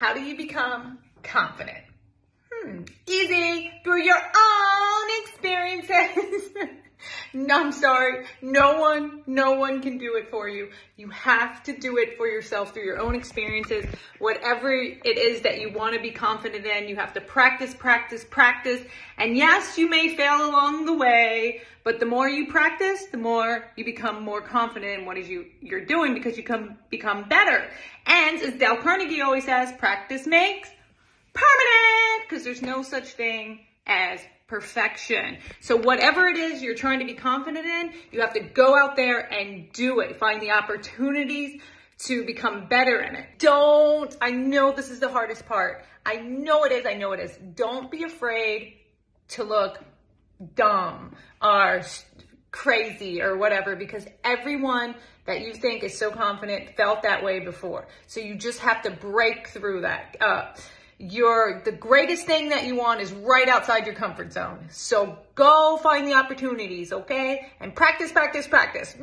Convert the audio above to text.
How do you become confident? Hmm, easy through your own experiences. I'm sorry. No one, no one can do it for you. You have to do it for yourself through your own experiences. Whatever it is that you want to be confident in, you have to practice, practice, practice. And yes, you may fail along the way, but the more you practice, the more you become more confident in what is you, you're doing because you come, become better. And as Dale Carnegie always says, practice makes permanent because there's no such thing as perfection. So whatever it is you're trying to be confident in, you have to go out there and do it. Find the opportunities to become better in it. Don't, I know this is the hardest part. I know it is, I know it is. Don't be afraid to look dumb or crazy or whatever because everyone that you think is so confident felt that way before. So you just have to break through that. Uh, your the greatest thing that you want is right outside your comfort zone. So go find the opportunities, okay? And practice, practice, practice.